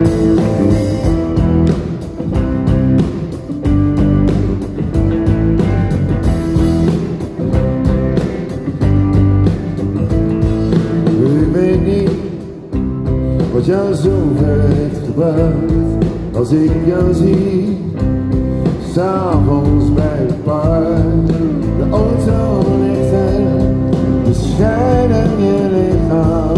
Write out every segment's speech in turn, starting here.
Ik weet niet wat jou zo ver heeft gebracht. Als ik jou zie, s'avonds bij het park. De auto ligt er, de schijnen je lichaam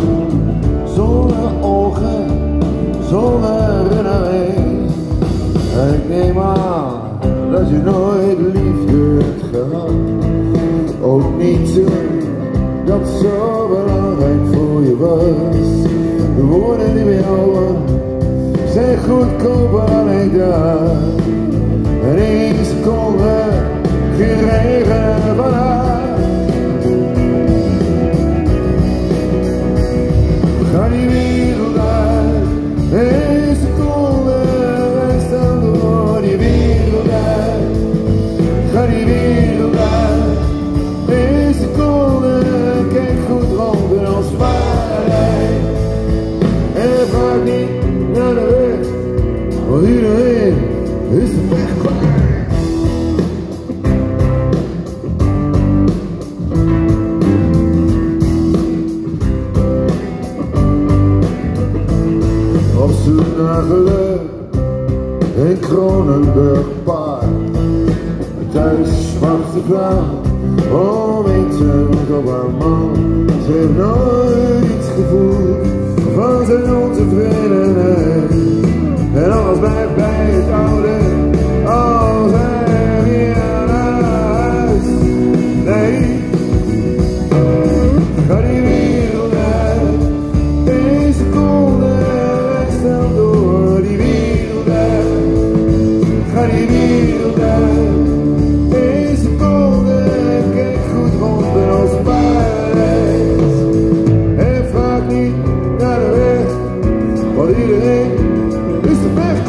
zo belangrijk voor je was. De woorden die we houden zijn goedkoper dan ik dacht. En één seconde geregen van naar geluk in Kronenburg Park. Thuis wacht de vrouw om eten op haar man. Ze heeft nooit gevoeld van zijn ontevredenheid. En alles blijft bij it ain't. It's the best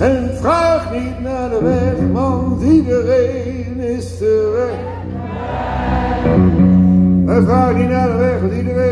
En vraag niet naar de weg, want iedereen is de weg. En vraag niet naar de weg, want iedereen